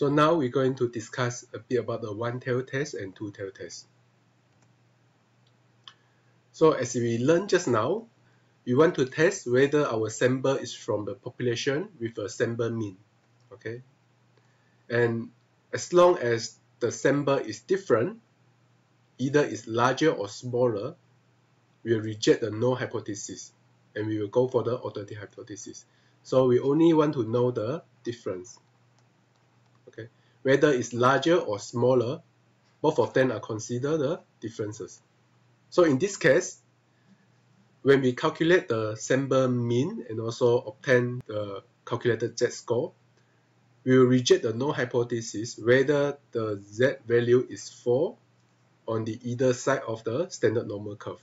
So now we're going to discuss a bit about the one-tail test and two-tail test. So as we learned just now, we want to test whether our sample is from the population with a sample mean. Okay, and as long as the sample is different, either is larger or smaller, we will reject the null hypothesis and we will go for the alternative hypothesis. So we only want to know the difference. Okay, whether it's larger or smaller, both of them are considered the differences. So in this case, when we calculate the sample mean and also obtain the calculated z-score, we will reject the null hypothesis whether the z value is 4 on the either side of the standard normal curve.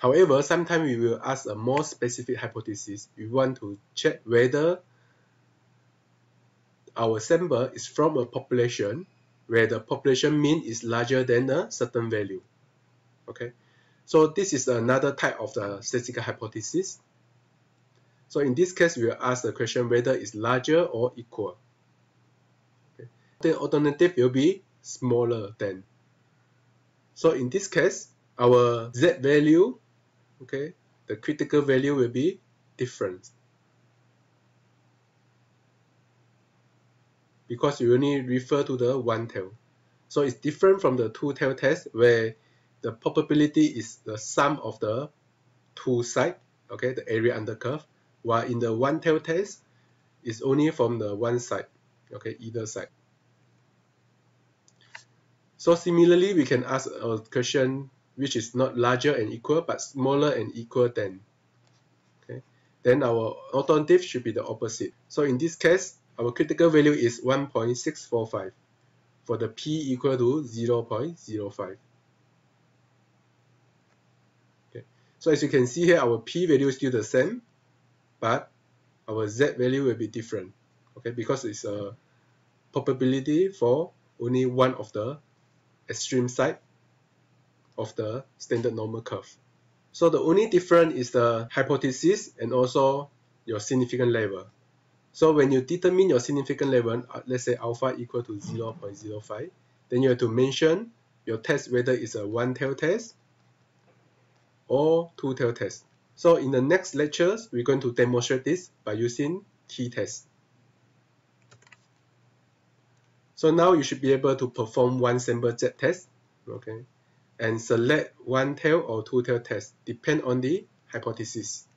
However, sometimes we will ask a more specific hypothesis. We want to check whether our sample is from a population where the population mean is larger than a certain value. Okay, so this is another type of the statistical hypothesis. So in this case, we will ask the question whether it's larger or equal. Okay. The alternative will be smaller than. So in this case, our z value, okay, the critical value will be different. because you only refer to the one tail. So it's different from the two tail test where the probability is the sum of the two side, okay, the area under curve, while in the one tail test, it's only from the one side, okay, either side. So similarly, we can ask a question which is not larger and equal, but smaller and equal than. Okay, then our alternative should be the opposite. So in this case, our critical value is 1.645 for the p equal to 0.05. Okay. So as you can see here, our p value is still the same, but our z value will be different. Okay, because it's a probability for only one of the extreme side of the standard normal curve. So the only difference is the hypothesis and also your significant level. So when you determine your significant level, uh, let's say alpha equal to 0 0.05, then you have to mention your test whether it's a one-tail test or two-tail test. So in the next lectures, we're going to demonstrate this by using t-test. So now you should be able to perform one sample Z test, okay, and select one tail or two tail test, depend on the hypothesis.